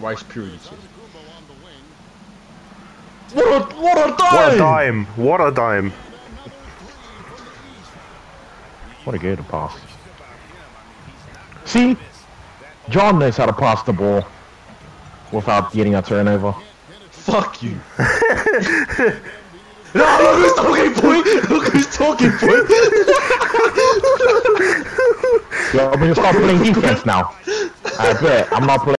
Rice purity. What a what a dime! What a dime! What a dime! What a good pass. See? John knows how to pass the ball without getting a turnover. Fuck you. no, look who's talking, boy! Look who's talking, boy! Yo, I'm gonna start playing defense now. I bet. I'm not playing.